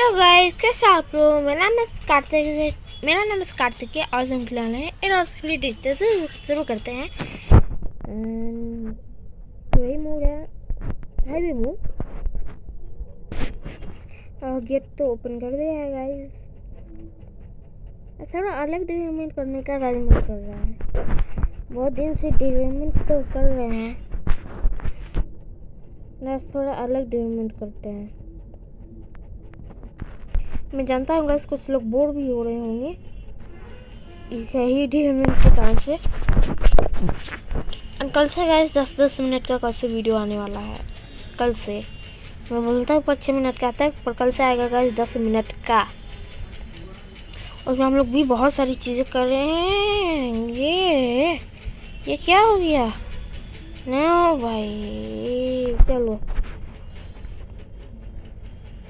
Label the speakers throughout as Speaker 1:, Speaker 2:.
Speaker 1: Hello guys, कैसे आप लोग? मेरा नाम कार्तिक। मेरा नाम है कार्तिक है हम खिलाना है। और आज खिले से शुरू करते हैं। वही मूड है। है भी मूड। और गेट तो ओपन कर दिया है गाइस। थोड़ा अलग डेवलपमेंट करने का गाइस मन कर रहा है। बहुत दिन से डेवलपमेंट तो कर रहे हैं। बस थोड़ा अलग डेवलपमेंट करते हैं। मैं जानता हूँ गैस कुछ लोग बोर भी हो रहे होंगे। इसे ही मिनट के टाइम से। कल से गैस दस दस मिनट का कल से वीडियो आने वाला है। कल से। मैं बोलता हूँ पाँच छः मिनट का आता है, पर कल से आएगा गैस दस मिनट का। उसमें हम लोग भी बहुत सारी चीज़ें कर रहे हैं। ये ये क्या हो गया? नो भाई, चलो।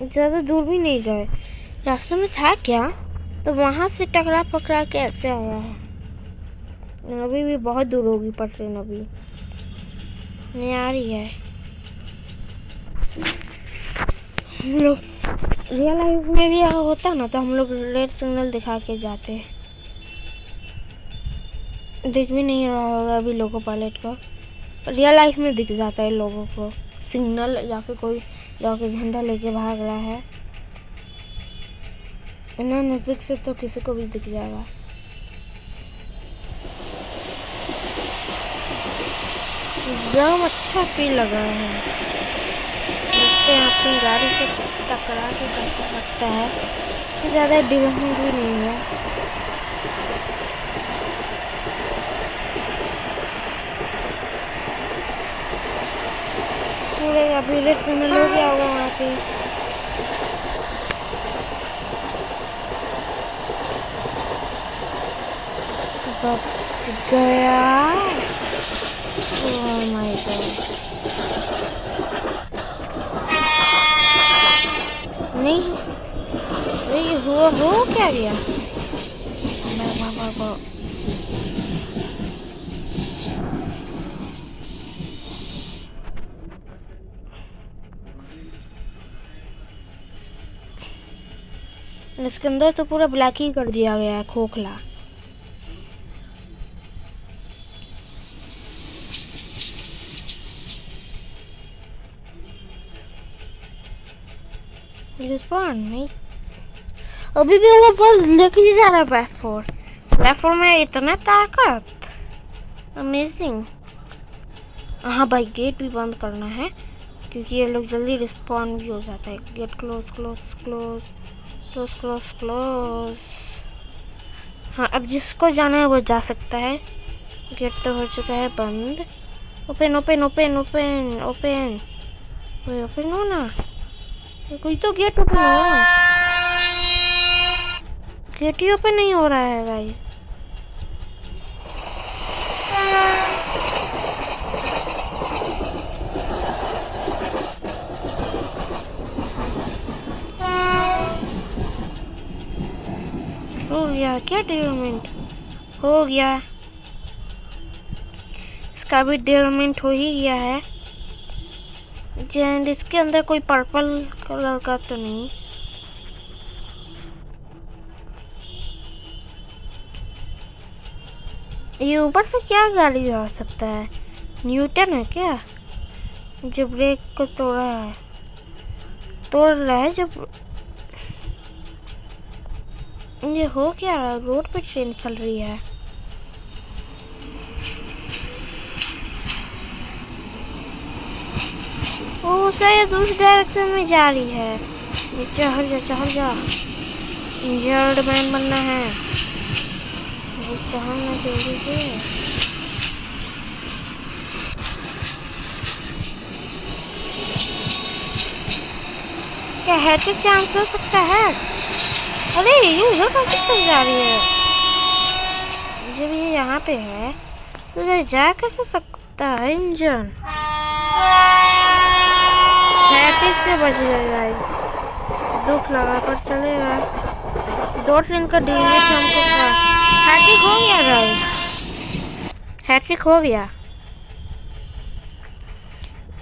Speaker 1: ज़्यादा दूर भी नहीं गए रास्ते में था क्या? तो वहाँ से टकरा पकड़ा के ऐसे आया है अभी भी बहुत दूर होगी पर ट्रेन अभी नहीं आ रही है। हम लोग रियल लाइफ में भी अगर होता ना तो हम लोग रेड सिग्नल दिखा के जाते। दिख भी नहीं रहा होगा अभी लोगो पायलट को। रियल लाइफ में दिख जाता है लोगों को। सिग्नल या फिर कोई जाके झंडा लेके भाग रहा है। इतना नज़दीक से तो किसी को भी दिख जाएगा। एकदम अच्छा फील लग रहा है। देखते हैं अपनी गाड़ी से टकरा के कैसा लगता है। ज़्यादा डेवलपमेंट भी नहीं है। पूरे अभी समय हो गया होगा वहाँ पे। बच गया ओह नहीं हो क्या गया? इसके अंदर तो पूरा ब्लैक ही कर दिया गया है, खोखला। रिस्पॉन नहीं अभी भी वो बस लेके जा रहा है वेफोर वेफोर में इतना ताकत। अमेजिंग हाँ भाई गेट भी बंद करना है, क्योंकि ये लोग जल्दी रिस्पॉन भी हो जाता है। Gate close close close close close close हाँ अब जिसको जाना है वो जा सकता है। गेट तो हो चुका है बंद। Open open open open open open हो ना? कोई तो गेट ओपन हो गेट ही ओपन नहीं हो रहा है भाई। हो गया क्या डेवलपमेंट हो गया। इसका भी डेवलपमेंट हो ही गया है। एंड इसके अंदर कोई पर्पल कलर का तो नहीं। ये ऊपर से क्या गाड़ी जा सकता है? न्यूटन है क्या? जो ब्रेक को तोड़ा है। तोड़ रहा है जब ये हो क्या रहा है? रोड पे ट्रेन चल रही है। ओ शायद उस डायरेक्शन में जा रही है। ये चढ़ जा चढ़ जा। इंजर्ड मैन बनना है। वो चढ़ना जल्दी से क्या हैट्रिक चांस हो सकता है? अरे, ये उधर कैसे चल जा रही है? जब ये यहाँ पे है तो उधर जा कैसे सकता है इंजन? ठीक से बच जाएगा दुख लगा पर चलेगा। दो ट्रेन का डैमेज हमको हैट्रिक हो गया गाइस हैट्रिक हो गया।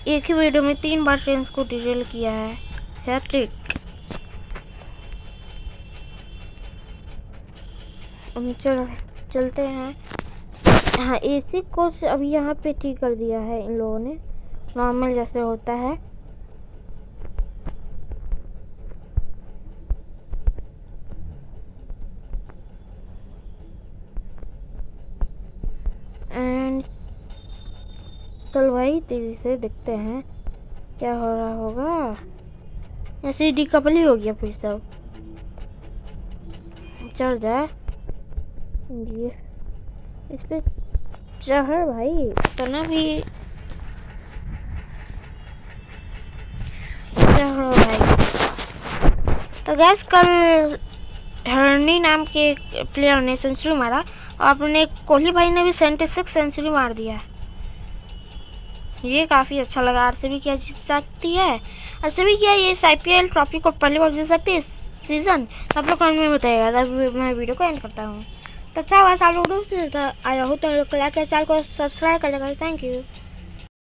Speaker 1: एक ही वीडियो में तीन बार ट्रेन को डिटेल किया है। हैट्रिक हम चल, चलते हैं। हाँ एसी को अभी यहाँ पे ठीक कर दिया है इन लोगों ने। नॉर्मल जैसे होता है। चल भाई, तेज़ी से देखते हैं क्या हो रहा होगा। ऐसे डिकपल ही हो गया फिर सब। चढ़ जा। ये, इस पर चढ़ भाई तना भी चढ़ो भाई। तो गैस कल हरनी नाम के प्लेयर ने सेंचुरी मारा। और अपने कोहली भाई ने भी सेवेंटी सिक्स सेंचुरी मार दिया। है ये काफ़ी अच्छा लगा। आर भी क्या जीत सकती है? आर भी क्या ये आई पी एल ट्रॉफी को पहली बार जीत सकती है? सीज़न सब लोग कमेंट में बताइएगा तब मैं वीडियो को एंड करता हूँ। तो अच्छा हुआ आप लोग आया हो तो लाइक चैनल को सब्सक्राइब कर देगा। Thank you